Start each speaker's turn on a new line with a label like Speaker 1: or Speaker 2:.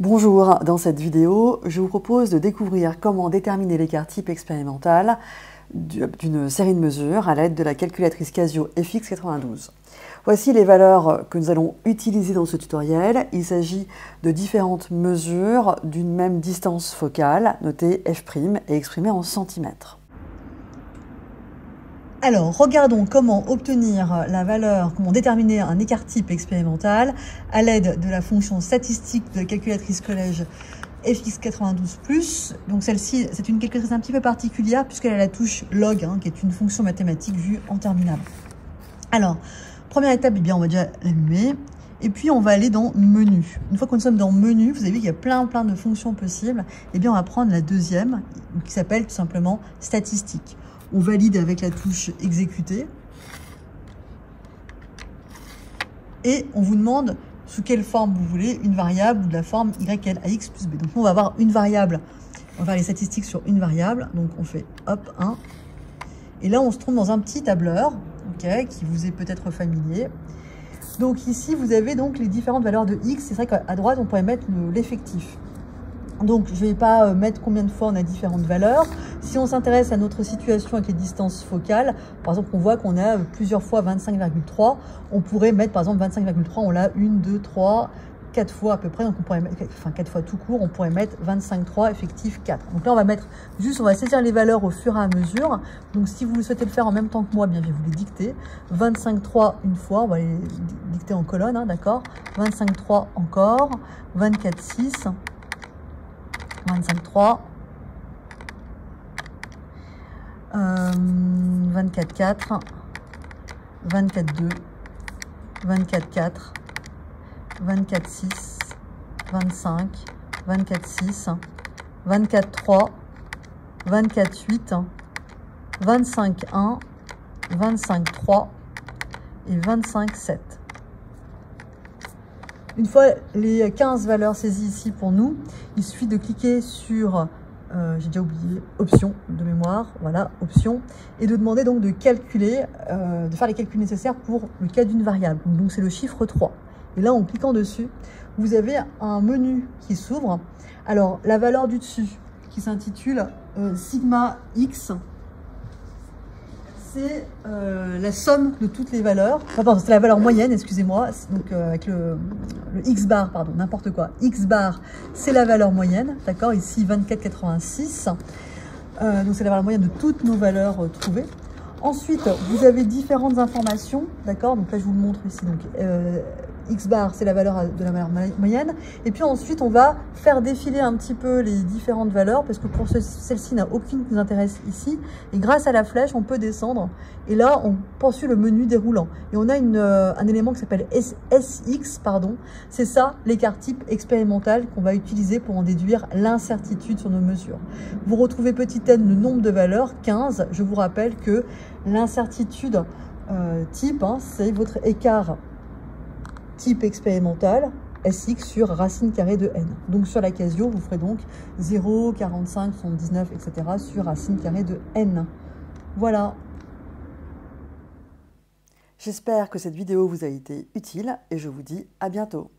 Speaker 1: Bonjour, dans cette vidéo, je vous propose de découvrir comment déterminer l'écart type expérimental d'une série de mesures à l'aide de la calculatrice Casio FX92. Voici les valeurs que nous allons utiliser dans ce tutoriel. Il s'agit de différentes mesures d'une même distance focale, notée f' et exprimée en centimètres. Alors, regardons comment obtenir la valeur, comment déterminer un écart type expérimental à l'aide de la fonction statistique de la calculatrice collège fx92+. Donc celle-ci, c'est une calculatrice un petit peu particulière puisqu'elle a la touche log, hein, qui est une fonction mathématique vue en terminale. Alors, première étape, eh bien, on va déjà l'allumer. Et puis, on va aller dans Menu. Une fois qu'on sommes dans Menu, vous avez vu qu'il y a plein, plein de fonctions possibles. Eh bien, on va prendre la deuxième, qui s'appelle tout simplement Statistique on valide avec la touche exécuter. Et on vous demande sous quelle forme vous voulez une variable ou de la forme y à x plus b. Donc on va avoir une variable, on va faire les statistiques sur une variable. Donc on fait hop 1. Et là on se trouve dans un petit tableur qui vous est peut-être familier. Donc ici vous avez donc les différentes valeurs de x. C'est vrai qu'à droite on pourrait mettre l'effectif. Donc, je ne vais pas euh, mettre combien de fois on a différentes valeurs. Si on s'intéresse à notre situation avec les distances focales, par exemple, on voit qu'on a plusieurs fois 25,3. On pourrait mettre, par exemple, 25,3, on l'a 1, 2, 3, 4 fois à peu près. On pourrait mettre, enfin, 4 fois tout court, on pourrait mettre 25,3, effectif 4. Donc là, on va mettre juste, on va saisir les valeurs au fur et à mesure. Donc, si vous souhaitez le faire en même temps que moi, bien, je vais vous les dicter. 25,3 une fois, on va les dicter en colonne, hein, d'accord 25,3 encore, 24,6, 25,3, 24,4, 24,2, 24,4, 24,6, 25, 24,6, 24,3, 24,8, 25,1, 25,3 et 25,7. Une fois les 15 valeurs saisies ici pour nous, il suffit de cliquer sur, euh, j'ai déjà oublié, option de mémoire, voilà, option, et de demander donc de calculer, euh, de faire les calculs nécessaires pour le cas d'une variable. Donc c'est le chiffre 3. Et là, en cliquant dessus, vous avez un menu qui s'ouvre. Alors, la valeur du dessus, qui s'intitule euh, sigma x, c'est euh, la somme de toutes les valeurs. Pardon, c'est la valeur moyenne, excusez-moi. Donc euh, avec le, x bar, pardon, n'importe quoi. x bar, c'est la valeur moyenne, d'accord Ici 24,86. Euh, donc c'est la valeur moyenne de toutes nos valeurs trouvées. Ensuite, vous avez différentes informations, d'accord Donc là, je vous le montre ici. Donc X bar, c'est la valeur de la valeur moyenne. Et puis ensuite, on va faire défiler un petit peu les différentes valeurs parce que pour celle-ci n'a aucune qui nous intéresse ici. Et grâce à la flèche, on peut descendre. Et là, on poursuit le menu déroulant. Et on a euh, un élément qui s'appelle SX, pardon. C'est ça, l'écart type expérimental qu'on va utiliser pour en déduire l'incertitude sur nos mesures. Vous retrouvez petit n le nombre de valeurs, 15. Je vous rappelle que l'incertitude euh, type, hein, c'est votre écart type expérimental, SX sur racine carrée de n. Donc sur la Casio, vous ferez donc 0, 45, 79, etc. sur racine carrée de n. Voilà. J'espère que cette vidéo vous a été utile et je vous dis à bientôt.